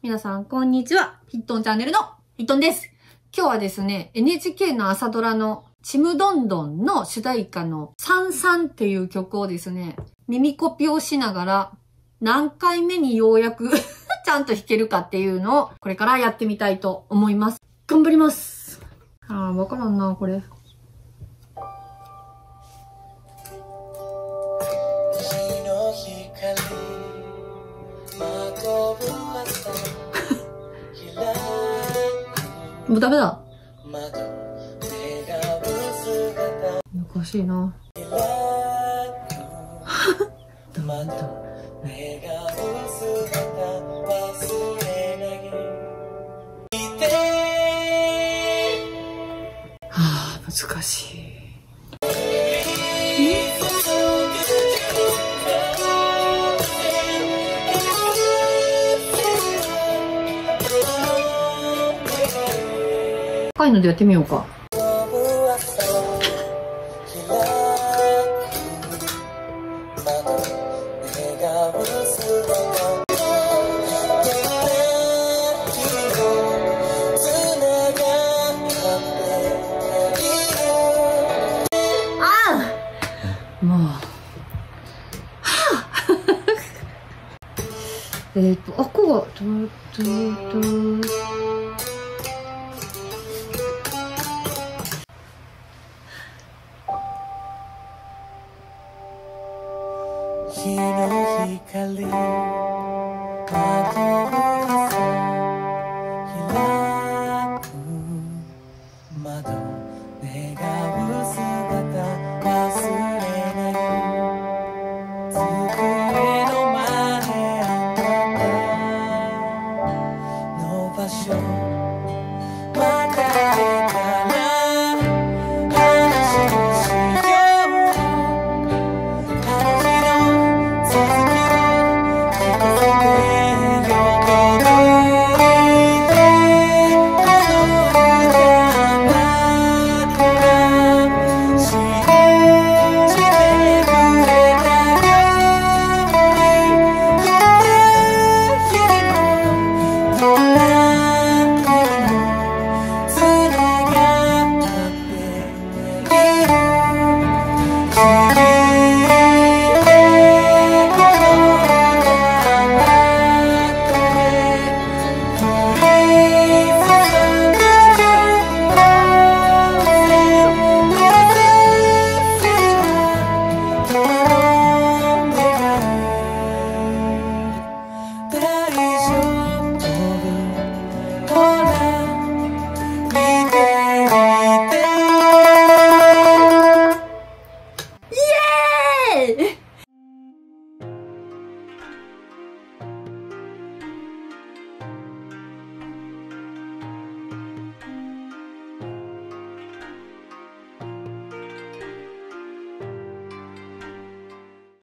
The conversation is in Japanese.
皆さん、こんにちは。ヒットンチャンネルのヒットンです。今日はですね、NHK の朝ドラのちむどんどんの主題歌のサンサンっていう曲をですね、耳コピをしながら何回目にようやく ちゃんと弾けるかっていうのをこれからやってみたいと思います。頑張ります。あー、わからんな、これ。日の光まとう朝開 もうダメだ。難しいな。は あ、難しい。いのでやってみようか。えっと、あ、ここが、トゥトの光まとう朝開く窓願う姿忘れない。